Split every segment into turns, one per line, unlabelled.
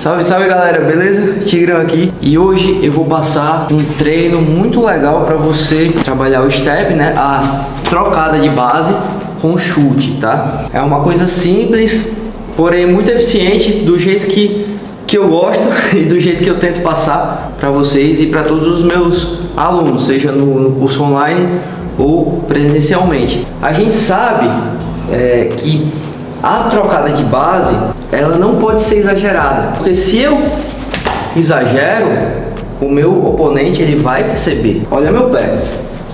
Salve, salve galera, beleza? Tigrão aqui e hoje eu vou passar um treino muito legal para você trabalhar o step, né? A trocada de base com chute, tá? É uma coisa simples, porém muito eficiente do jeito que, que eu gosto e do jeito que eu tento passar para vocês e para todos os meus alunos, seja no, no, curso online ou presencialmente. A gente sabe é, que a trocada de base, ela não pode ser exagerada, porque se eu exagero, o meu oponente ele vai perceber. Olha meu pé.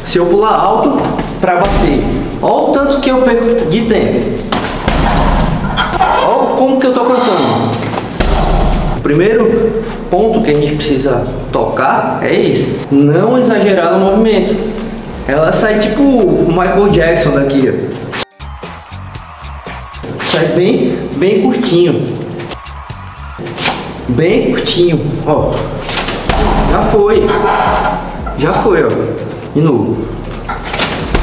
Se eu pular alto para bater, olha o tanto que eu perco de tempo. Olha como que eu tô cantando. O primeiro ponto que a gente precisa tocar é esse: não exagerar no movimento. Ela sai tipo o Michael Jackson daqui, ó sai bem, bem curtinho. Bem curtinho, ó. Já foi. Já foi, ó. De novo.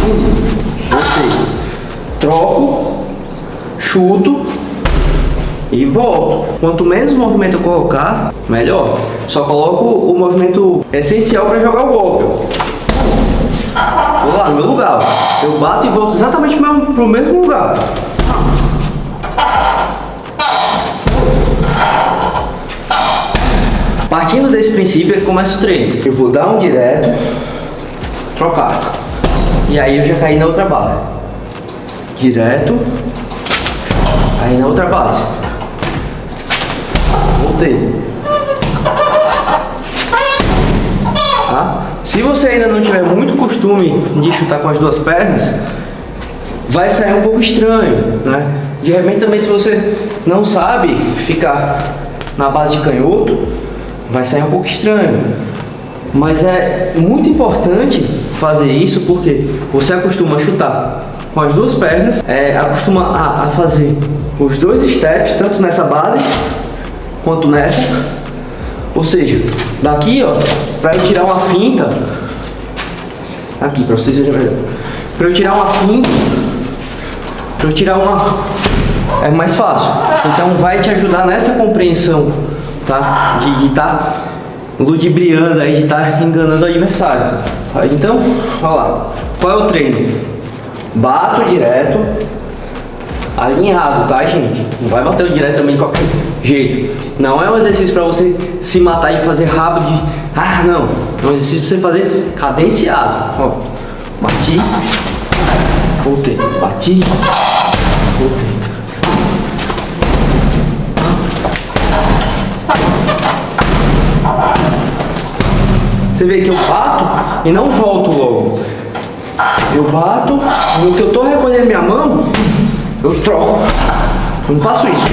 Um. Troco, chuto e volto. Quanto menos movimento eu colocar, melhor. Só coloco o movimento essencial para jogar o golpe. Vou lá no meu lugar. Eu bato e volto exatamente para o mesmo lugar. Partindo desse princípio é que começa o treino. Eu vou dar um direto, trocar. E aí eu já caí na outra base. Direto, aí na outra base. Voltei. Tá? Se você ainda não tiver muito costume de chutar com as duas pernas, vai sair um pouco estranho, né? De repente também se você não sabe ficar na base de canhoto, vai sair um pouco estranho. Mas é muito importante fazer isso porque você acostuma a chutar com as duas pernas, é, acostuma a, a fazer os dois steps, tanto nessa base quanto nessa. Ou seja, daqui ó, para eu tirar uma finta, aqui para vocês verem melhor, para eu tirar uma finta, para eu tirar uma, é mais fácil. Então vai te ajudar nessa compreensão tá? De estar tá ludibriando aí, de estar tá enganando o adversário. Então, olha lá. Qual é o treino? Bato direto, alinhado, tá, gente? Não vai bater o direto também de qualquer jeito. Não é um exercício para você se matar e fazer rápido. De... Ah, não. É um exercício para você fazer cadenciado. Ó, bati, voltei, bati, Você vê que eu bato e não volto logo. Eu bato, no que eu tô recolhendo minha mão, eu troco. Eu não faço isso.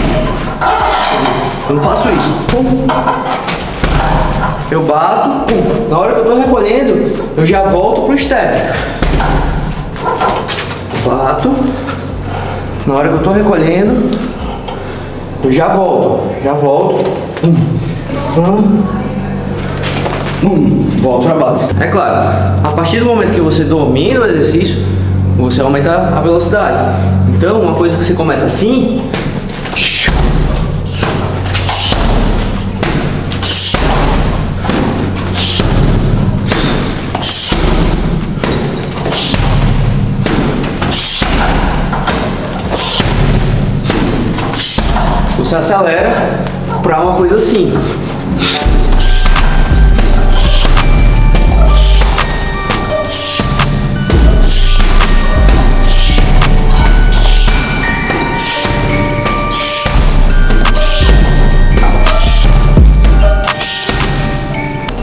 Eu não faço isso. Pum. Eu bato, pum. Na hora que eu tô recolhendo, eu já volto pro step. Bato. Na hora que eu tô recolhendo, eu já volto. Já volto. Pum. Pum. Volta para base. É claro, a partir do momento que você domina o exercício, você aumenta a velocidade. Então, uma coisa que você começa assim, você acelera para uma coisa assim.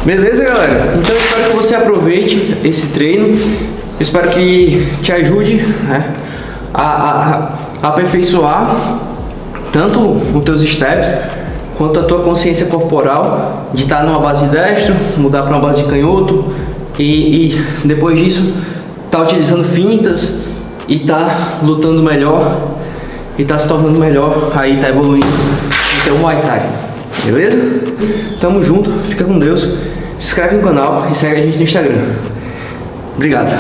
Beleza, galera? Então eu espero que você aproveite esse treino. espero que te ajude né, a, a, a aperfeiçoar tanto os teus steps quanto a tua consciência corporal de estar numa base de destro, mudar para uma base de canhoto e, e depois disso estar tá utilizando fintas e estar tá lutando melhor e estar tá se tornando melhor, aí tá evoluindo no teu Muay Thai. Beleza? Tamo junto, fica com Deus. Se inscreve no canal e segue a gente no Instagram. Obrigado.